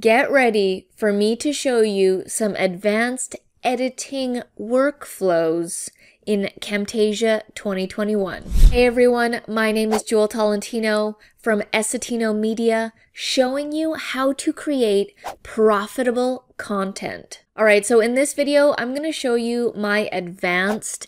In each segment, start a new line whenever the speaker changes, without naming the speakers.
Get ready for me to show you some advanced editing workflows in Camtasia 2021. Hey everyone, my name is Jewel Tolentino from Essetino Media, showing you how to create profitable content. Alright, so in this video, I'm going to show you my advanced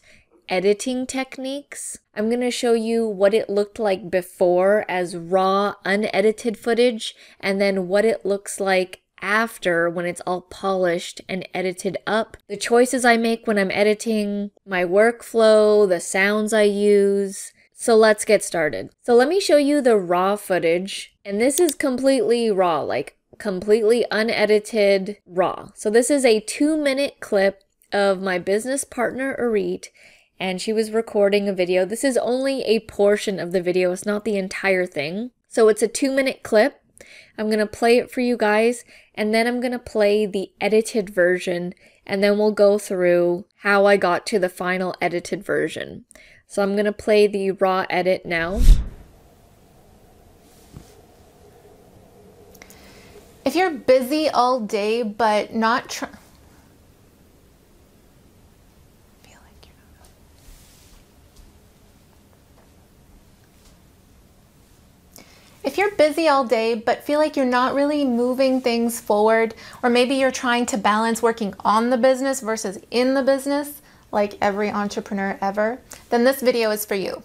editing techniques. I'm going to show you what it looked like before as raw, unedited footage, and then what it looks like after when it's all polished and edited up. The choices I make when I'm editing, my workflow, the sounds I use. So let's get started. So let me show you the raw footage. And this is completely raw, like completely unedited raw. So this is a two minute clip of my business partner, Arit, and she was recording a video. This is only a portion of the video, it's not the entire thing. So it's a two minute clip. I'm to play it for you guys, and then I'm to play the edited version, and then we'll go through how I got to the final edited version. So I'm to play the raw edit now.
If you're busy all day but not trying If you're all day but feel like you're not really moving things forward, or maybe you're trying to balance working on the business versus in the business, like every entrepreneur ever, then this video is for you.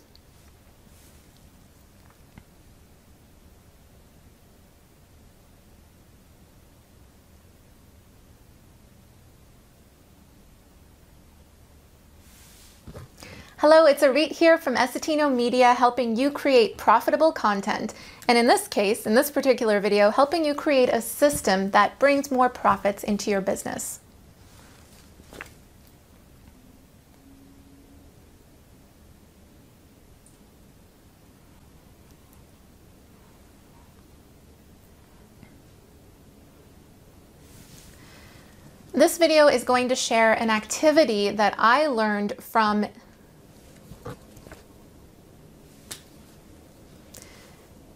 Hello, it's Arit here from Essetino Media helping you create profitable content. And in this case, in this particular video, helping you create a system that brings more profits into your business. This video is going to share an activity that I learned from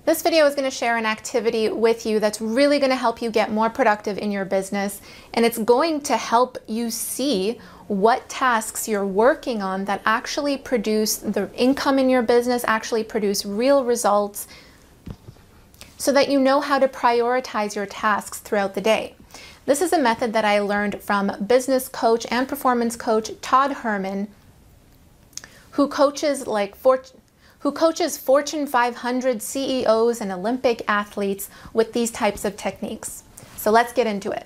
This video is going to share an activity with you that's really going to help you get more productive in your business and it's going to help you see what tasks you're working on that actually produce the income in your business, actually produce real results so that you know how to prioritize your tasks throughout the day. This is a method that I learned from business coach and performance coach Todd Herman, who coaches like Fortune who coaches Fortune 500 CEOs and Olympic athletes with these types of techniques. So let's get into it.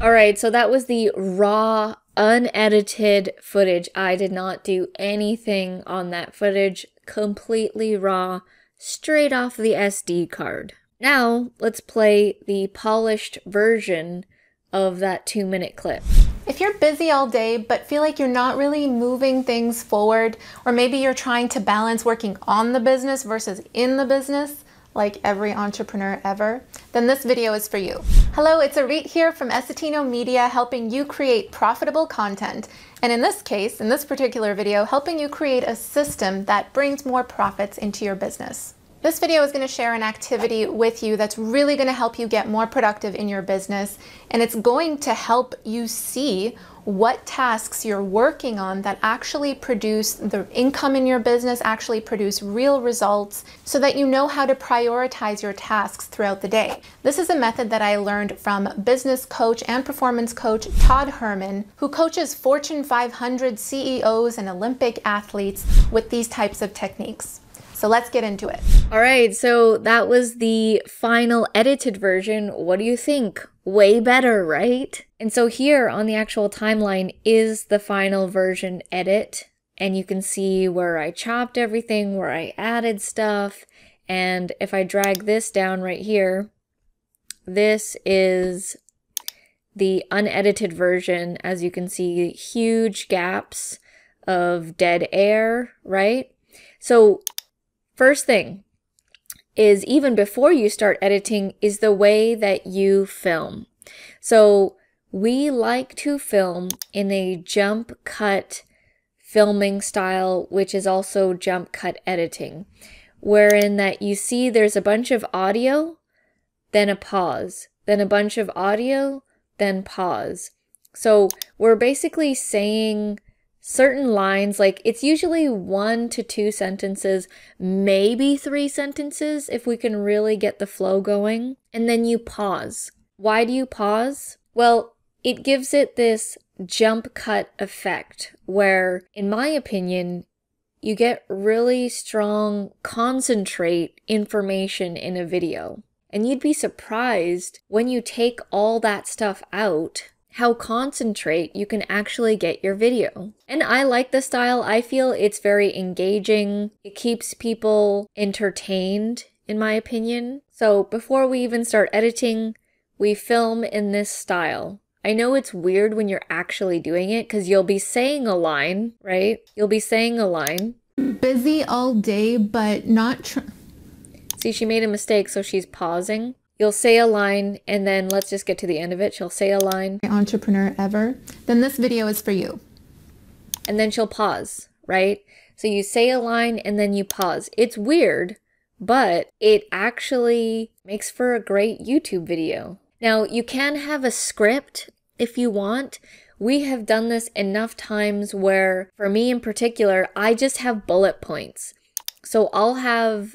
All right, so that was the raw, unedited footage. I did not do anything on that footage, completely raw, straight off the SD card. Now, let's play the polished version of that two minute clip.
If you're busy all day but feel like you're not really moving things forward, or maybe you're trying to balance working on the business versus in the business, like every entrepreneur ever, then this video is for you. Hello, it's Arit here from Essetino Media helping you create profitable content. And in this case, in this particular video, helping you create a system that brings more profits into your business. This video is going to share an activity with you that's really going to help you get more productive in your business and it's going to help you see what tasks you're working on that actually produce the income in your business, actually produce real results so that you know how to prioritize your tasks throughout the day. This is a method that I learned from business coach and performance coach Todd Herman, who coaches Fortune 500 CEOs and Olympic athletes with these types of techniques. So let's get into it.
All right, so that was the final edited version. What do you think? Way better, right? And so here on the actual timeline is the final version edit. And you can see where I chopped everything, where I added stuff. And if I drag this down right here, this is the unedited version. As you can see, huge gaps of dead air, right? So First thing is even before you start editing is the way that you film. So we like to film in a jump cut filming style, which is also jump cut editing, wherein that you see there's a bunch of audio, then a pause, then a bunch of audio, then pause. So we're basically saying certain lines, like it's usually one to two sentences, maybe three sentences if we can really get the flow going, and then you pause. Why do you pause? Well, it gives it this jump cut effect where, in my opinion, you get really strong concentrate information in a video. And you'd be surprised when you take all that stuff out how concentrate you can actually get your video. And I like the style. I feel it's very engaging. It keeps people entertained, in my opinion. So before we even start editing, we film in this style. I know it's weird when you're actually doing it because you'll be saying a line, right? You'll be saying a line.
Busy all day, but not. Tr-
See, she made a mistake, so she's pausing. You'll say a line, and then let's just get to the end of it. She'll say a line.
Entrepreneur ever. Then this video is for you.
And then she'll pause, right? So you say a line and then you pause. It's weird, but it actually makes for a great YouTube video. Now, you can have a script if you want. We have done this enough times where, for me in particular, I just have bullet points. So I'll have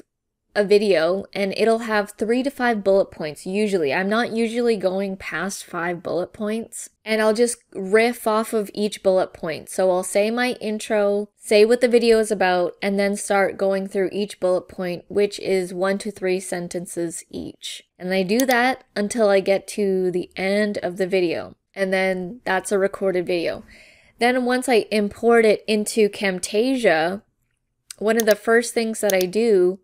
a video and it'll have three to five bullet points usually. I'm not usually going past five bullet points and I'll just riff off of each bullet point. So I'll say my intro, say what the video is about, and then start going through each bullet point, which is one to three sentences each. And I do that until I get to the end of the video. And then that's a recorded video. Then once I import it into Camtasia, one of the first things that I do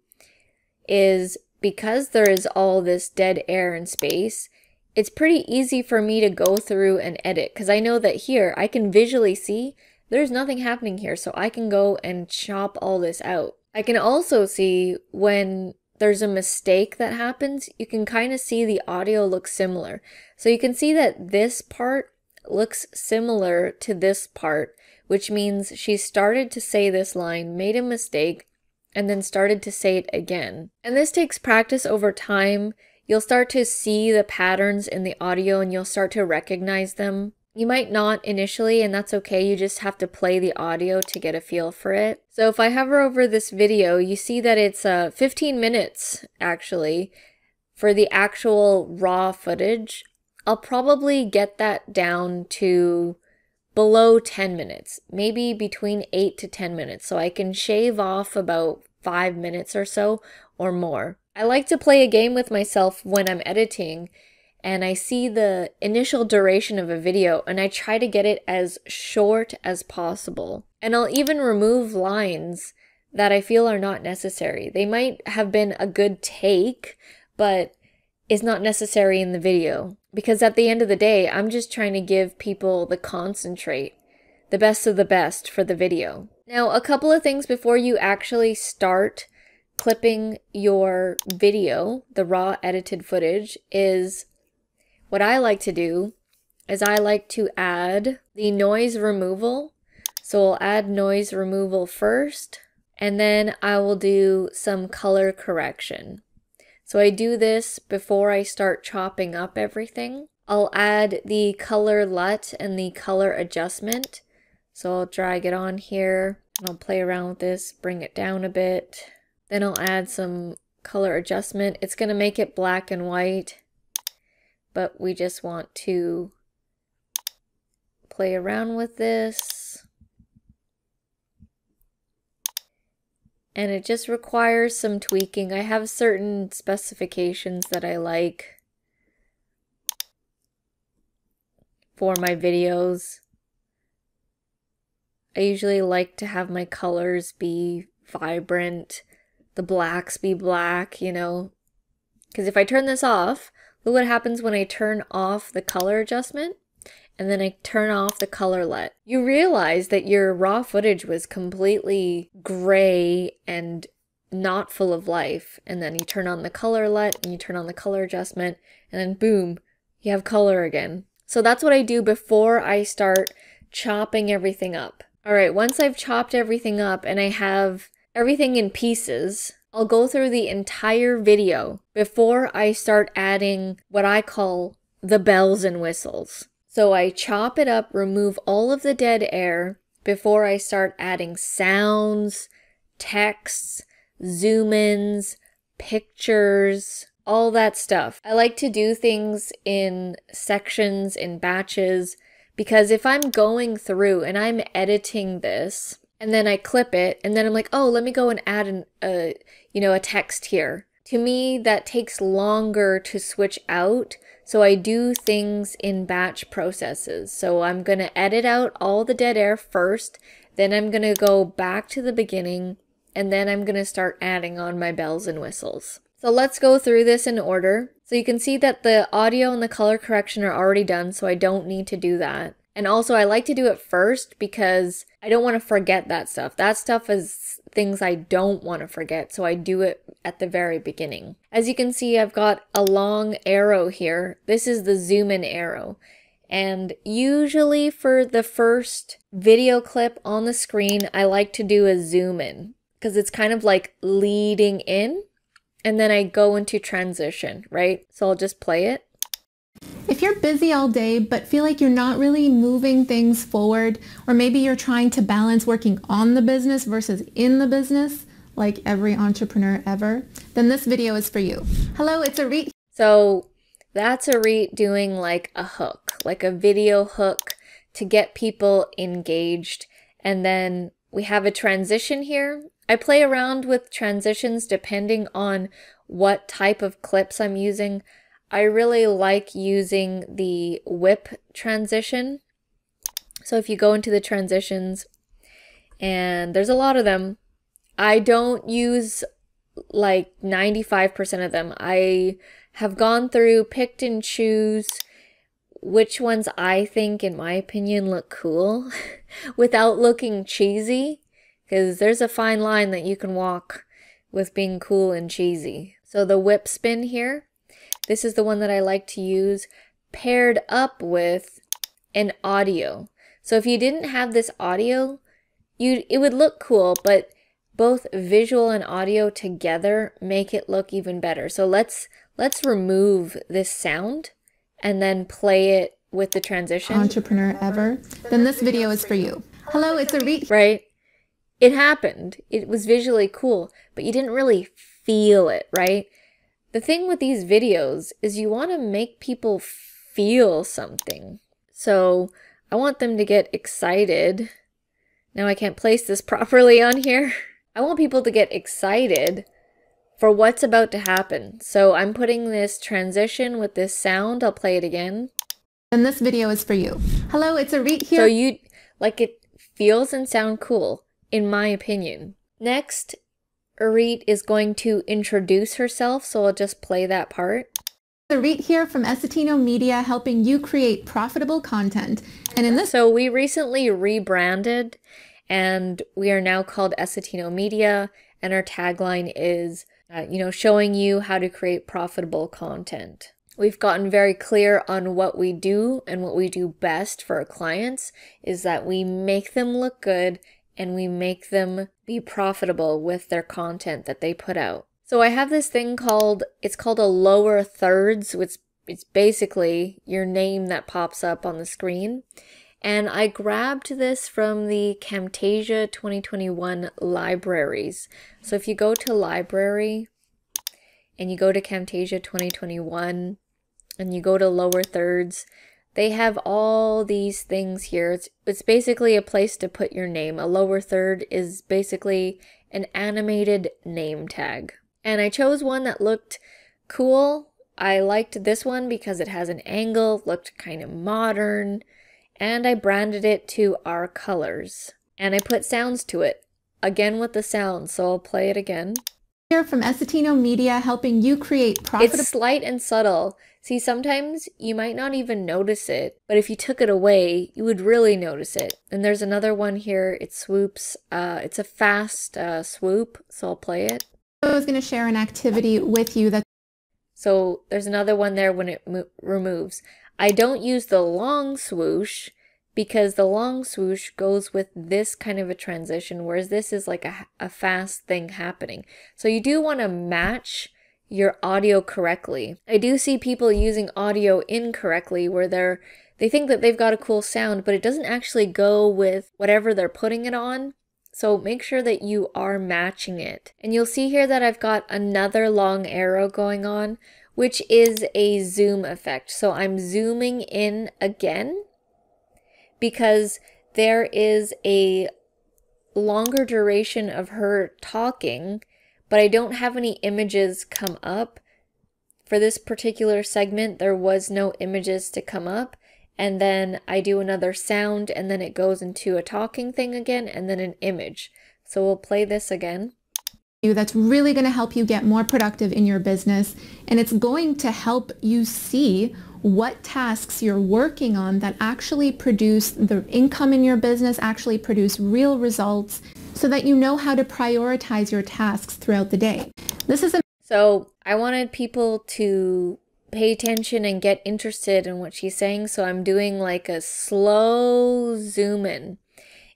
is because there is all this dead air and space, it's pretty easy for me to go through and edit because I know that here I can visually see there's nothing happening here. So I can go and chop all this out. I can also see when there's a mistake that happens, you can kind of see the audio looks similar. So you can see that this part looks similar to this part, which means she started to say this line, made a mistake, and then started to say it again. And this takes practice over time. You'll start to see the patterns in the audio and you'll start to recognize them. You might not initially, and that's okay. You just have to play the audio to get a feel for it. So if I hover over this video, you see that it's uh, 15 minutes actually for the actual raw footage. I'll probably get that down to below 10 minutes, maybe between 8 to 10 minutes. So I can shave off about 5 minutes or so or more. I like to play a game with myself when I'm editing and I see the initial duration of a video and I try to get it as short as possible. And I'll even remove lines that I feel are not necessary. They might have been a good take, but is not necessary in the video. Because at the end of the day, I'm just trying to give people the concentrate, the best of the best for the video. Now, a couple of things before you actually start clipping your video, the raw edited footage, is what I like to do is I like to add the noise removal. So I'll add noise removal first, and then I will do some color correction. So I do this before I start chopping up everything. I'll add the color LUT and the color adjustment. So I'll drag it on here and I'll play around with this, bring it down a bit. Then I'll add some color adjustment. It's going to make it black and white, but we just want to play around with this. And it just requires some tweaking. I have certain specifications that I like for my videos. I usually like to have my colors be vibrant, the blacks be black, you know. Because if I turn this off, look what happens when I turn off the color adjustment and then I turn off the color LUT. You realize that your raw footage was completely gray and not full of life. And then you turn on the color LUT and you turn on the color adjustment and then boom, you have color again. So that's what I do before I start chopping everything up. All right, once I've chopped everything up and I have everything in pieces, I'll go through the entire video before I start adding what I call the bells and whistles. So I chop it up, remove all of the dead air before I start adding sounds, texts, zoom ins, pictures, all that stuff. I like to do things in sections, in batches, because if I'm going through and I'm editing this, and then I clip it, and then I'm like, oh, let me go and add an, a, you know, a text here. To me, that takes longer to switch out. So I do things in batch processes. So I'm going to edit out all the dead air first. Then I'm going to go back to the beginning. And then I'm going to start adding on my bells and whistles. So let's go through this in order. So you can see that the audio and the color correction are already done. So I don't need to do that. And also, I like to do it first because I don't want to forget that stuff. That stuff is things I don't want to forget, so I do it at the very beginning. As you can see, I've got a long arrow here. This is the zoom in arrow. And usually for the first video clip on the screen, I like to do a zoom in because it's kind of like leading in and then I go into transition, right? So I'll just play it.
If you're busy all day but feel like you're not really moving things forward, or maybe you're trying to balance working on the business versus in the business, like every entrepreneur ever, then this video is for you. Hello, it's Arit.
So that's Arit doing like a hook, like a video hook to get people engaged. And then we have a transition here. I play around with transitions depending on what type of clips I'm using. I really like using the whip transition. So if you go into the transitions, and there's a lot of them, I don't use like 95% of them. I have gone through, picked and choose which ones I think, in my opinion, look cool without looking cheesy. Because there's a fine line that you can walk with being cool and cheesy. So the whip spin here, this is the one that I like to use paired up with an audio. So if you didn't have this audio, you it would look cool, but both visual and audio together make it look even better. So let's let's remove this sound and then play it with the transition.
Entrepreneur ever, then this video is for you. Hello, it's a Arit.
Right? It happened. It was visually cool, but you didn't really feel it, right? The thing with these videos is you want to make people feel something. So I want them to get excited. Now I can't place this properly on here. I want people to get excited for what's about to happen. So I'm putting this transition with this sound. I'll play it again.
And this video is for you. Hello, it's Arit here.
So you, like it feels and sound cool, in my opinion. Next Arit is going to introduce herself, so I'll just play that part.
Arit here from Essetino Media, helping you create profitable content. And in this,
so we recently rebranded, and we are now called Essetino Media, and our tagline is, uh, you know, showing you how to create profitable content. We've gotten very clear on what we do and what we do best for our clients is that we make them look good and we make them be profitable with their content that they put out. So I have this thing called, it's called a lower thirds, which it's basically your name that pops up on the screen. And I grabbed this from the Camtasia 2021 libraries. So if you go to library and you go to Camtasia 2021 and you go to lower thirds, they have all these things here. It's, it's basically a place to put your name. A lower third is basically an animated name tag. And I chose one that looked cool. I liked this one because it has an angle, looked kind of modern, and I branded it to our colors. And I put sounds to it, again with the sounds, so I'll play it again.
Here from Essetino Media, helping you create profitable...
It's slight and subtle, See, sometimes you might not even notice it, but if you took it away, you would really notice it. And there's another one here. It swoops. Uh, it's a fast uh, swoop, so I'll play it.
I was going to share an activity with you that.
So there's another one there when it removes. I don't use the long swoosh because the long swoosh goes with this kind of a transition, whereas this is like a, a fast thing happening. So you do want to match your audio correctly. I do see people using audio incorrectly where they're they think that they've got a cool sound, but it doesn't actually go with whatever they're putting it on. So make sure that you are matching it. And you'll see here that I've got another long arrow going on, which is a zoom effect. So I'm zooming in again because there is a longer duration of her talking, but I don't have any images come up. For this particular segment, there was no images to come up. And then I do another sound, and then it goes into a talking thing again, and then an image. So we'll play this again
that's really going to help you get more productive in your business and it's going to help you see what tasks you're working on that actually produce the income in your business, actually produce real results so that you know how to prioritize your tasks throughout the day. This is a
So, I wanted people to pay attention and get interested in what she's saying, so I'm doing like a slow zoom in.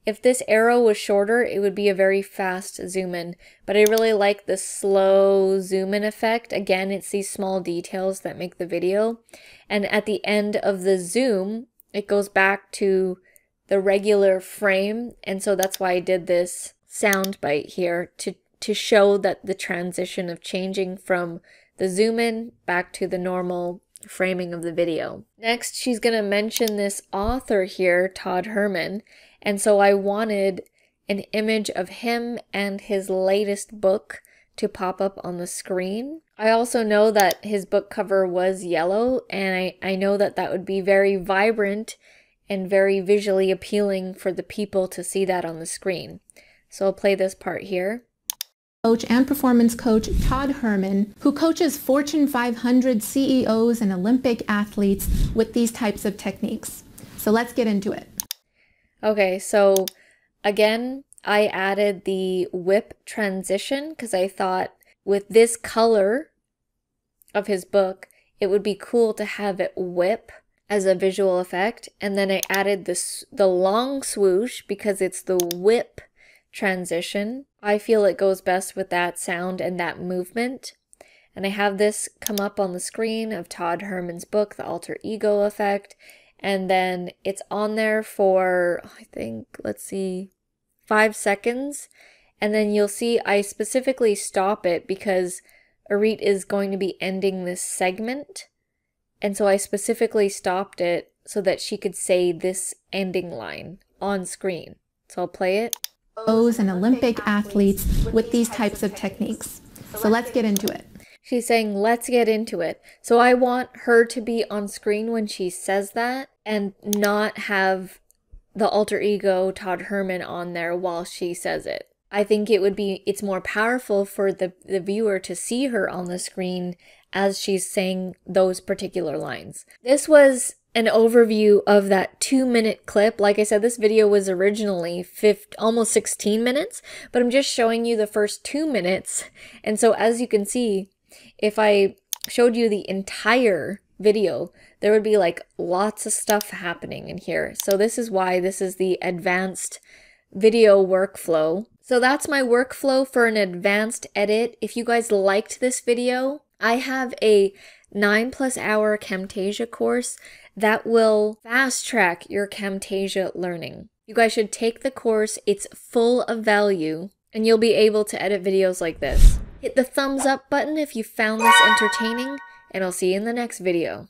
If this arrow was shorter, it would be a very fast zoom in, but I really like the slow zoom in effect. Again, it's these small details that make the video. And at the end of the zoom, it goes back to the regular frame. And so that's why I did this sound bite here to, to show that the transition of changing from the zoom in back to the normal framing of the video. Next, she's going to mention this author here, Todd Herman, and so I wanted an image of him and his latest book to pop up on the screen. I also know that his book cover was yellow, and I, I know that that would be very vibrant and very visually appealing for the people to see that on the screen. So I'll play this part here.
Coach and performance coach Todd Herman, who coaches Fortune 500 CEOs and Olympic athletes with these types of techniques. So let's get into it.
Okay, so again, I added the whip transition because I thought with this color of his book, it would be cool to have it whip as a visual effect. And then I added this the long swoosh because it's the whip transition. I feel it goes best with that sound and that movement. And I have this come up on the screen of Todd Herman's book, The Alter Ego Effect and then it's on there for I think let's see 5 seconds and then you'll see I specifically stop it because Arit is going to be ending this segment and so I specifically stopped it so that she could say this ending line on screen. So I'll play it.
Those and Olympic athletes with these types of techniques. So let's get into it.
She's saying, let's get into it. So I want her to be on screen when she says that and not have the alter ego Todd Herman on there while she says it. I think it would be, it's more powerful for the, the viewer to see her on the screen as she's saying those particular lines. This was an overview of that two minute clip. Like I said, this video was originally 50, almost 16 minutes, but I'm just showing you the first two minutes. And so as you can see, if I showed you the entire video, there would be like lots of stuff happening in here. So this is why this is the advanced video workflow. So that's my workflow for an advanced edit. If you guys liked this video, I have a nine plus hour Camtasia course that will fast track your Camtasia learning. You guys should take the course. It's full of value and you'll be able to edit videos like this. Hit the thumbs up button if you found this entertaining, and I'll see you in the next video.